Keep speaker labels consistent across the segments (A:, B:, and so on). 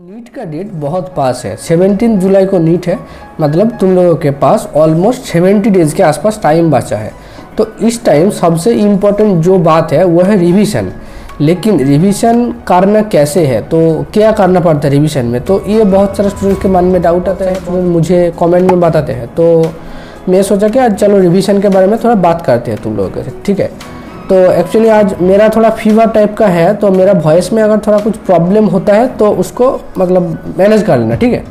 A: NEET का date बहुत पास है। 17 जुलाई को नीट है। मतलब तुम लोगों के पास ऑलमोस्ट 70 डेज़ के आसपास टाइम बचा है। तो इस टाइम सबसे इम्पोर्टेंट जो बात है, वो है रिवीजन लेकिन रिवीजन करना कैसे है? तो क्या करना पड़ता है रिवीजन में? तो ये बहुत सारे स्टूडेंट्स के मन में डाउट आता है स्टूडेंट मुझे कमेंट में बताते हैं। तो मैं सोचा कि आज चलो रिवीजन के बारे में थोड़ा बात करते हैं तुम लोगों से। ठीक है? तो एक्चुअली आज मेरा थोड़ा फीवर टाइप का है तो मेरा वॉइस में अगर थोड़ा कुछ प्रॉब्लम होता है तो उसको मतलब मैनेज कर लेना, ठीक है?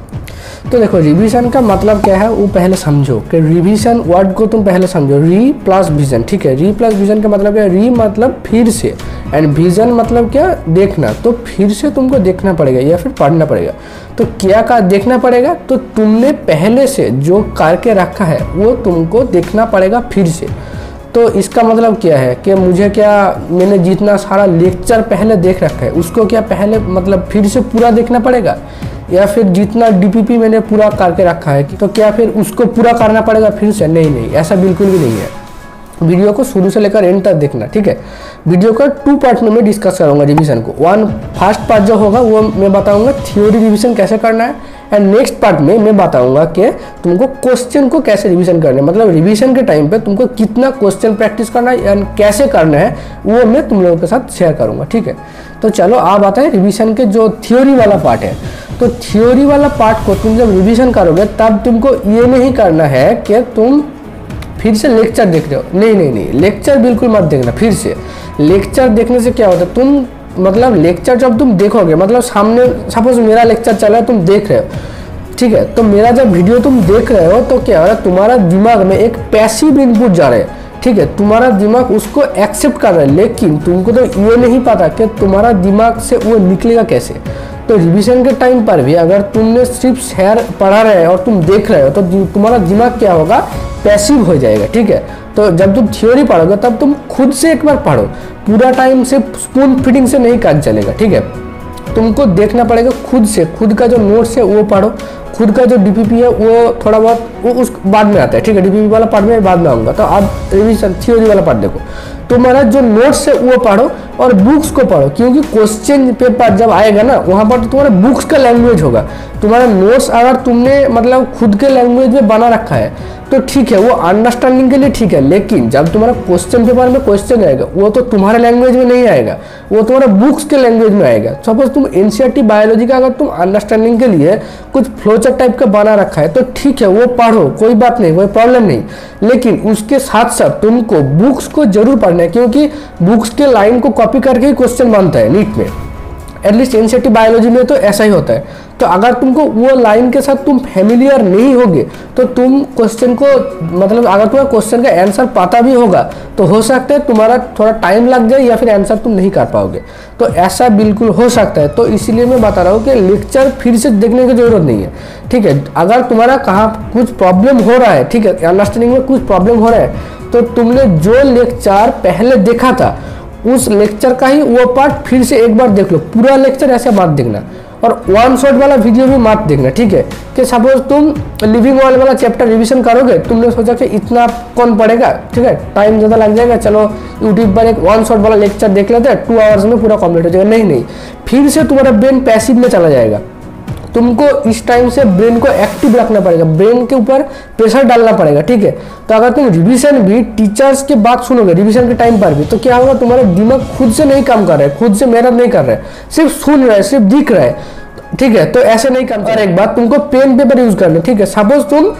A: तो देखो रिविज़न का मतलब क्या है? वो पहले समझो कि रिविज़न वर्ड को तुम पहले समझो। री प्लस विजन ठीक है? री प्लस विजन का मतलब क्या है? री मतलब फिर से। एंड विजन मतलब क्या? देखना। तो फिर से तुमको देखना पड़ेगा, या फिर पढ़ना पड़ेगा। तो क्या का देखना पड़ेगा? तो तुमने पहले से जो करके रखा है, वो तुमको देखना पड़ेगा फिर से। तो इसका मतलब क्या है कि मुझे क्या मैंने जितना सारा लेक्चर पहले देख रखा है, उसको क्या पहले मतलब फिर से पूरा देखना पड़ेगा? या फिर जितना डीपीपी मैंने पूरा करके रखा है तो क्या फिर उसको पूरा करना पड़ेगा फिर से? नहीं नहीं, ऐसा बिल्कुल भी नहीं है। वीडियो को शुरू से लेकर एंड तक देखना, ठीक है? वीडियो का टू पार्ट में मैं डिस्कस करूँगा रिविजन को। वन फ़र्स्ट पार्ट जो होगा, वो मैं बताऊँगा थ्योरी रिविजन कैसे करना है एंड नेक्स्ट पार्ट में मैं बताऊँगा कि तुमको क्वेश्चन को कैसे रिवीजन करना है। मतलब रिवीजन के टाइम पे तुमको कितना क्वेश्चन प्रैक्टिस करना है एंड कैसे करना है, वो मैं तुम लोगों के साथ शेयर करूँगा, ठीक है? तो चलो, आप आता है रिविजन के जो थ्योरी वाला पार्ट है। तो थ्योरी वाला पार्ट को तुम जब रिविजन करोगे, तब तुमको ये नहीं करना है कि तुम फिर से लेक्चर देख रहे हो। नहीं नहीं नहीं लेक्चर बिल्कुल मत देखना, फिर से। लेक्चर देखने से क्या होता है? तुम मतलब लेक्चर जब तुम देखोगे मतलब सामने सपोज़ मेरा लेक्चर चल रहा है, तुम देख रहे हो। ठीक है तो मेरा जब वीडियो तुम देख रहे हो तो क्या हो रहा है, तुम्हारा दिमाग में एक पैसिव इनपुट जा रहे है। ठीक है, तुम्हारा दिमाग उसको एक्सेप्ट कर रहा है, लेकिन तुमको तो ये नहीं पता कि तुम्हारा दिमाग से वो निकलेगा कैसे। तो रिविजन के टाइम पर भी अगर तुमने सिर्फ़ शेयर पढ़ा रहे हो और तुम देख रहे हो तो तुम्हारा दिमाग क्या होगा? पैसिव हो जाएगा, ठीक है? तो जब तुम थ्योरी पढ़ोगे, तब तुम खुद से एक बार पढ़ो। पूरा टाइम से स्पून फिटिंग से नहीं काज चलेगा, ठीक है? तुमको देखना पड़ेगा खुद से। खुद का जो नोट्स है, वो पढ़ो। खुद का जो डीपीपी है, वो थोड़ा बहुत, वो उस बाद में आता है, ठीक है? डीपीपी वाला पार्ट में बाद में आऊँगा। तो आप रिविजन थ्योरी वाला पार्ट देखो। तुम्हारा जो नोट्स है, वो पढ़ो और बुक्स को पढ़ो। क्योंकि क्वेश्चन पेपर जब आएगा ना, वहाँ पर तो तुम्हारा बुक्स का लैंग्वेज होगा। तुम्हारा नोट्स अगर तुमने मतलब खुद के लैंग्वेज में बना रखा है तो ठीक है, वो अंडरस्टैंडिंग के लिए ठीक है, लेकिन जब तुम्हारा क्वेश्चन पेपर में क्वेश्चन आएगा, वो तो तुम्हारे लैंग्वेज में नहीं आएगा, वो तुम्हारा बुक्स के लैंग्वेज में आएगा। सपोज़ तुम एनसीआरटी बायोलॉजी का अगर तुम अंडरस्टैंडिंग के लिए कुछ फ्लोचर टाइप का बना रखा है तो ठीक है, वो पढ़ो, कोई बात नहीं, कोई प्रॉब्लम नहीं। लेकिन उसके साथ साथ तुमको बुक्स को ज़रूर पढ़ना है, क्योंकि बुक्स के लाइन को कॉपी करके ही क्वेश्चन बनता है नीट में। एटलीस्ट एनसीटी बायोलॉजी में तो ऐसा ही होता है। तो अगर तुमको वो लाइन के साथ तुम फेमिलियर नहीं होगे तो तुम क्वेश्चन को मतलब अगर तुम्हें क्वेश्चन का आंसर पता भी होगा तो हो सकता है तुम्हारा थोड़ा टाइम लग जाए या फिर आंसर तुम नहीं कर पाओगे। तो ऐसा बिल्कुल हो सकता है। तो इसीलिए मैं बता रहा हूँ कि लेक्चर फिर से देखने की ज़रूरत नहीं है। ठीक है, अगर तुम्हारा कहाँ कुछ प्रॉब्लम हो रहा है, ठीक है अंडरस्टैंडिंग में कुछ प्रॉब्लम हो रहा है तो तुमने जो लेक्चर पहले देखा था उस लेक्चर का ही वो पार्ट फिर से एक बार देख लो। पूरा लेक्चर ऐसे मत देखना। और वन शॉट वाला वीडियो भी मत देखना, ठीक है? कि सपोज़ तुम लिविंग वॉल वाला चैप्टर रिविजन करोगे, तुमने सोचा कि इतना कौन पड़ेगा ठीक है? टाइम ज़्यादा लग जाएगा, चलो यूट्यूब पर एक वन शॉट वाला लेक्चर देख लेते हैं टू आवर्स में पूरा कंप्लीट हो जाएगा। नहीं नहीं। फिर से तुम्हारा ब्रेन पैसिव में चला जाएगा। तुमको इस टाइम से ब्रेन को एक्टिव रखना पड़ेगा। ब्रेन के ऊपर प्रेशर डालना पड़ेगा ठीक है? तो अगर तुम रिविजन भी टीचर्स के बात सुनोगे रिविजन के टाइम पर भी तो क्या होगा? तुम्हारा दिमाग खुद से नहीं काम कर रहा है खुद से मेहनत नहीं कर रहा है। सिर्फ़ सुन रहा है सिर्फ़ दिख रहा है। ठीक है? तो ऐसे नहीं काम कर एक बात तुमको पेन पेपर यूज़ करना ठीक है? सपोज़ तुम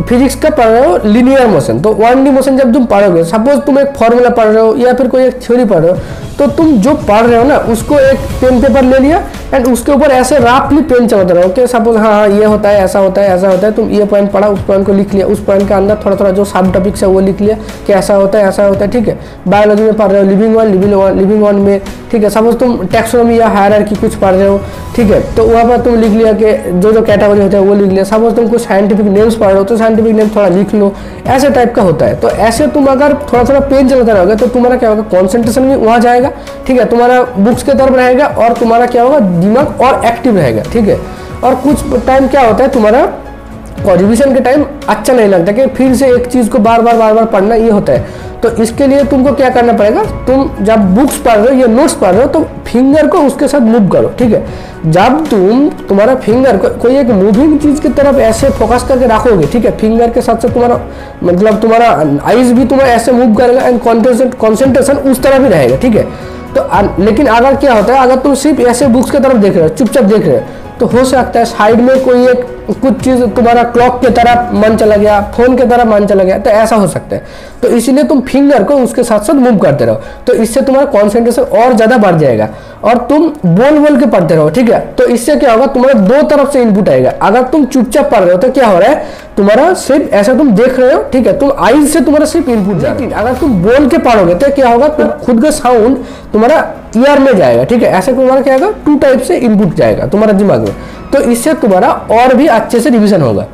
A: फिजिक्स का पढ़ रहे हो लिनियर मोशन तो वन डी मोशन जब तुम पढ़ोगे सपोज़ तुम एक फॉर्मूला पढ़ रहे हो या फिर कोई एक थ्योरी पढ़ रहे हो तो तुम जो पढ़ रहे हो ना उसको एक पेन पेपर ले लिया एंड उसके ऊपर ऐसे राफली पेन चलाते रहो कि सपोज़ हाँ हाँ ये होता है, ऐसा होता है, ऐसा होता है, तुम ये पॉइंट पढ़ा, उस पॉइंट को लिख लिया, उस पॉइंट के अंदर थोड़ा थोड़ा जो सब टॉपिक्स है वो लिख लिया कि ऐसा होता है, ऐसा होता है, ठीक है। बायोलॉजी में पढ़ रहे हो living one living one living one में, ठीक है। सपोज़ तुम टेक्सोनॉमी या हायर की कुछ पढ़ रहे हो, ठीक है। तो वहाँ पर तुम लिख लिया कि जो जो कैटेगरी होता है वो लिख लिया। सपोज़ तुम कुछ साइंटिफिक नेम्स पढ़ रहे हो तो साइंटिफिक नेम थोड़ा लिख लो। ऐसे टाइप का होता है। तो ऐसे तुम अगर थोड़ा थोड़ा पेन चलाते रहोगे तो तुम्हारा क्या होगा? कॉन्सेंट्रेशन भी वहाँ जाएगा, ठीक है। तुम्हारा बुक्स के तरफ़ रहेगा और तुम्हारा क्या होगा? दिमाग और एक्टिव रहेगा ठीक है? और कुछ टाइम क्या होता है तुम्हारा रिविजन के टाइम अच्छा नहीं लगता कि फिर से एक चीज़ को बार बार बार बार पढ़ना ये होता है। तो इसके लिए तुमको क्या करना पड़ेगा तुम जब बुक्स पढ़ रहे हो या नोट्स पढ़ रहे हो तो फिंगर को उसके साथ मूव करो ठीक है? जब तुम तुम्हारा फिंगर को, कोई एक मूविंग चीज़ की तरफ़ ऐसे फोकस करके रखोगे ठीक है? फिंगर के साथ साथ तुम्हारा मतलब तुम्हारा आइज़ भी तुम्हारा ऐसे मूव करेगा एंड कॉन्सेंट्रेशन उस तरफ़ ही रहेगा ठीक है? तो लेकिन अगर क्या होता है, अगर तुम सिर्फ़ ऐसे बुक्स की तरफ़ देख रहे हो, चुपचाप देख रहे हो तो हो सकता है साइड में कोई एक कुछ चीज़ तुम्हारा क्लॉक की तरह मन चला गया फ़ोन की तरह मन चला गया तो ऐसा हो सकता है। तो इसीलिए तुम फिंगर को उसके साथ साथ मूव करते रहो। तो इससे तुम्हारा कॉन्सेंट्रेशन और ज़्यादा बढ़ जाएगा और तुम बोल बोल के पढ़ते रहो ठीक है? तो इससे क्या होगा तुम्हारा दो तरफ़ से इनपुट आएगा। अगर तुम चुपचाप पढ़ रहे हो तो क्या हो रहा है? तुम्हारा सिर्फ़ ऐसा तुम देख रहे हो ठीक है? तुम आईज से तुम्हारा सिर्फ़ इनपुट जा जाएगा अगर तुम बोल के पढ़ोगे तो क्या होगा? तुम खुद का साउंड तुम्हारा ईयर में जाएगा ठीक है? ऐसे तुम्हारा क्या होगा? टू टाइप से इनपुट जाएगा तुम्हारा दिमाग में। तो इससे तुम्हारा और भी अच्छे से रिविजन होगा।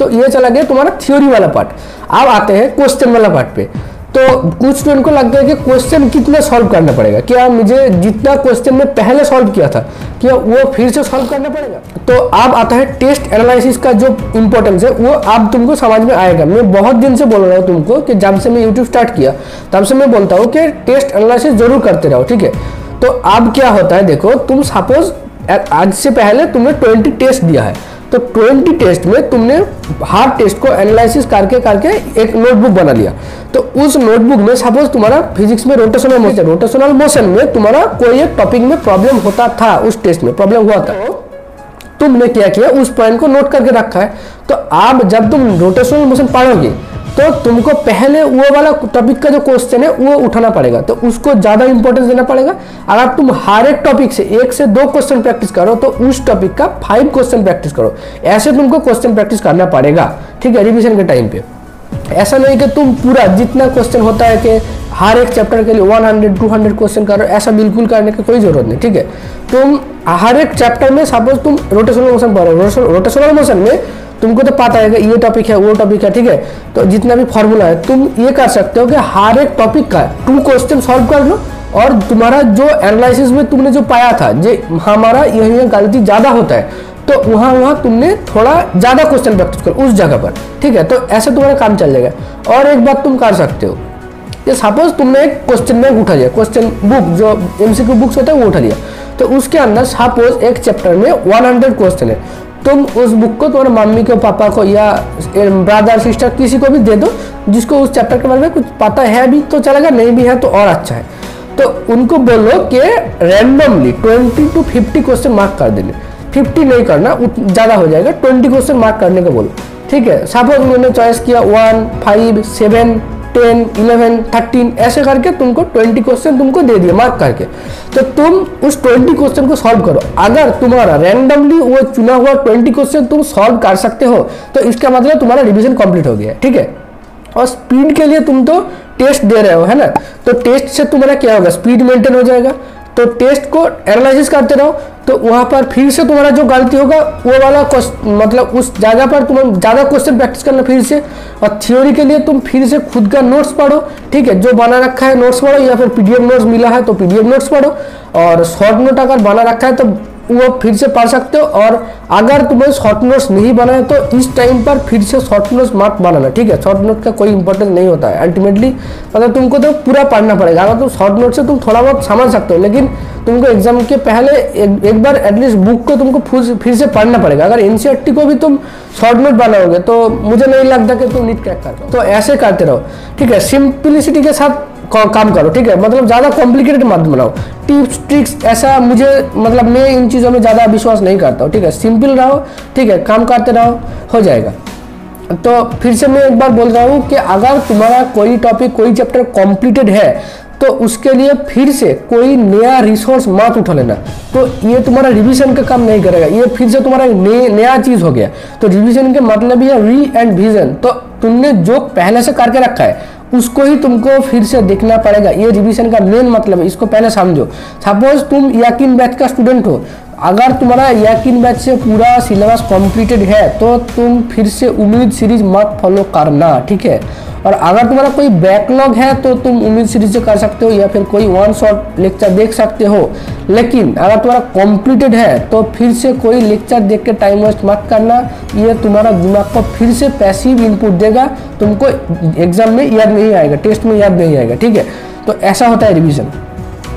A: तो ये चला गया तुम्हारा थ्योरी वाला पार्ट अब आते हैं क्वेश्चन वाला पार्ट पे। तो कुछ स्टूडेंट को लगता है कि क्वेश्चन कितना सॉल्व करना पड़ेगा। क्या मुझे जितना क्वेश्चन में पहले सॉल्व किया था, क्या वो फिर से सॉल्व करना पड़ेगा? तो अब आता है टेस्ट एनालिसिस का जो इंपॉर्टेंस है, वो अब तुमको समझ में आएगा। मैं बहुत दिन से बोल रहा हूँ तुमको कि जब से मैं यूट्यूब स्टार्ट किया, तब से मैं बोलता हूँ कि टेस्ट एनालिसिस ज़रूर करते रहो, ठीक है? तो अब क्या होता है, देखो, तुम सपोज़ आज से पहले तुमने ट्वेंटी टेस्ट दिया है। तो 20 टेस्ट में तुमने हर टेस्ट को एनालिसिस करके करके एक नोटबुक बना लिया। तो उस नोटबुक में सपोज़ तुम्हारा फिजिक्स में रोटेशनल मोशन रोटेशनल मोशन में तुम्हारा कोई एक टॉपिक में प्रॉब्लम होता था, उस टेस्ट में प्रॉब्लम हुआ था। तुमने क्या किया? उस पॉइंट को नोट करके रखा है। तो आप जब तुम रोटेशनल मोशन पढ़ोगे तो तुमको पहले वो वाला टॉपिक का जो क्वेश्चन है, वो उठाना पड़ेगा। तो उसको ज़्यादा इंपॉर्टेंस देना पड़ेगा। अगर तुम हर एक टॉपिक से एक से दो क्वेश्चन प्रैक्टिस करो तो उस टॉपिक का फाइव क्वेश्चन प्रैक्टिस करो। ऐसे तुमको क्वेश्चन प्रैक्टिस करना पड़ेगा, ठीक है रिविजन के टाइम पे। ऐसा नहीं कि तुम पूरा जितना क्वेश्चन होता है कि हर एक चैप्टर के लिए 100 200 क्वेश्चन करो, ऐसा बिल्कुल करने की कोई ज़रूरत नहीं, ठीक है? तुम हर एक चैप्टर में सपोज़ तुम रोटेशनल मोशन पढ़ो रोटेशनल मोशन में तुमको तो पता है कि ये टॉपिक है, वो टॉपिक है, ठीक है? तो जितना भी फॉर्मूला है, तुम ये कर सकते हो कि हर एक टॉपिक का टू क्वेश्चन सॉल्व कर लो और तुम्हारा जो एनालिसिस में तुमने जो पाया था, जे हमारा यही गलती ज़्यादा होता है तो वहाँ वहाँ तुमने थोड़ा ज़्यादा क्वेश्चन प्रैक्टिस करो उस जगह पर, ठीक है? तो ऐसे तुम्हारा काम चल जाएगा। और एक बात तुम कर सकते हो ये सपोज़ तुमने एक क्वेश्चन बैंक उठा लिया क्वेश्चन बुक जो एमसीक्यू बुक्स होता है, वो उठा लिया। तो उसके अंदर सपोज़ एक चैप्टर में 100 क्वेश्चन है। तुम उस बुक को तुम्हारे मम्मी को, पापा को या ब्रदर सिस्टर किसी को भी दे दो, जिसको उस चैप्टर के बारे में कुछ पता है भी तो चलेगा, नहीं भी है तो और अच्छा है। तो उनको बोलो कि रैंडमली 20 टू 50 क्वेश्चन मार्क कर देने 50 नहीं करना ज़्यादा हो जाएगा 20 क्वेश्चन मार्क करने का बोलो। ठीक है सपोज़ उन्होंने चॉइस किया one five seven ten, eleven, thirteen, ऐसे करके तुमको ट्वेंटी क्वेश्चन तुमको दे दिए मार्क करके। तो तुम उस ट्वेंटी क्वेश्चन को सॉल्व करो। अगर तुम्हारा रैंडमली वो चुना हुआ ट्वेंटी क्वेश्चन तुम सॉल्व कर सकते हो तो इसका मतलब तुम्हारा रिविजन कंप्लीट हो गया, ठीक है? और स्पीड के लिए तुम तो टेस्ट दे रहे हो, है ना? तो टेस्ट से तुम्हारा क्या होगा? स्पीड मेंटेन हो जाएगा। तो टेस्ट को एनालिस करते रहो तो वहाँ पर फिर से तुम्हारा जो गलती होगा, वो वाला मतलब उस जगह पर तुम ज़्यादा क्वेश्चन प्रैक्टिस करना फिर से। और थ्योरी के लिए तुम फिर से खुद का नोट्स पढ़ो, ठीक है? जो बना रखा है नोट्स पढ़ो, या फिर पीडीएफ नोट्स मिला है तो पीडीएफ नोट्स पढ़ो। और शॉर्ट नोट अगर बना रखा है तो वो फिर से पढ़ सकते हो और अगर तुम्हें शॉर्ट नोट्स नहीं बनाए तो इस टाइम पर फिर से शॉर्ट नोट्स मत बनाना ठीक है? शॉर्ट नोट का कोई इंपॉर्टेंस नहीं होता है। अल्टीमेटली मतलब तुमको तो पूरा पढ़ना पड़ेगा। अगर तुम शॉर्ट नोट से तुम थोड़ा बहुत समझ सकते हो लेकिन तुमको एग्ज़ाम के पहले एक, एक बार एटलीस्ट बुक को तुमको फिर से पढ़ना पड़ेगा। अगर एनसीआरटी को भी तुम शॉर्ट नोट बनाओगे तो मुझे नहीं लगता कि तुम नीट क्रैक कर तो ऐसे करते रहो ठीक है? सिंपलिसिटी के साथ काम करो, ठीक है? मतलब ज़्यादा कॉम्प्लिकेटेड मत बनाओ। टिप्स ट्रिक्स ऐसा मुझे मतलब मैं इन चीज़ों में ज़्यादा विश्वास नहीं करता हूँ, ठीक है? सिंपल रहो, ठीक है? काम करते रहो, हो जाएगा। तो फिर से मैं एक बार बोल रहा हूँ कि अगर तुम्हारा कोई टॉपिक कोई चैप्टर कॉम्प्लीटेड है तो उसके लिए फिर से कोई नया रिसोर्स मत उठा लेना। तो ये तुम्हारा रिवीजन का काम नहीं करेगा। ये फिर से तुम्हारा नया चीज़ हो गया। तो रिवीजन के मतलब है री एंड विजन तो तुमने जो पहले से करके रखा है उसको ही तुमको फिर से देखना पड़ेगा। ये रिविजन का मेन मतलब है, इसको पहले समझो। सपोज़ तुम याकिन बैच का स्टूडेंट हो अगर तुम्हारा यकीन बैच से पूरा सिलेबस कंप्लीटेड है तो तुम फिर से उम्मीद सीरीज़ मत फॉलो करना, ठीक है? और अगर तुम्हारा कोई बैकलॉग है तो तुम उम्मीद सीरीज़ से कर सकते हो या फिर कोई वन शॉट लेक्चर देख सकते हो। लेकिन अगर तुम्हारा कंप्लीटेड है तो फिर से कोई लेक्चर देख के टाइम वेस्ट मत करना। ये तुम्हारा दिमाग को फिर से पैसिव इनपुट देगा। तुमको एग्ज़ाम में याद नहीं आएगा टेस्ट में याद नहीं आएगा, ठीक है? तो ऐसा होता है रिविजन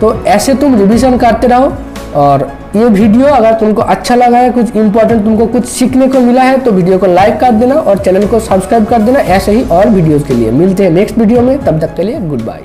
A: तो ऐसे तुम रिविजन करते रहो। और ये वीडियो अगर तुमको अच्छा लगा है, कुछ इंपॉर्टेंट तुमको कुछ सीखने को मिला है तो वीडियो को लाइक कर देना और चैनल को सब्सक्राइब कर देना ऐसे ही और वीडियोज़ के लिए। मिलते हैं नेक्स्ट वीडियो में, तब तक के लिए गुड बाय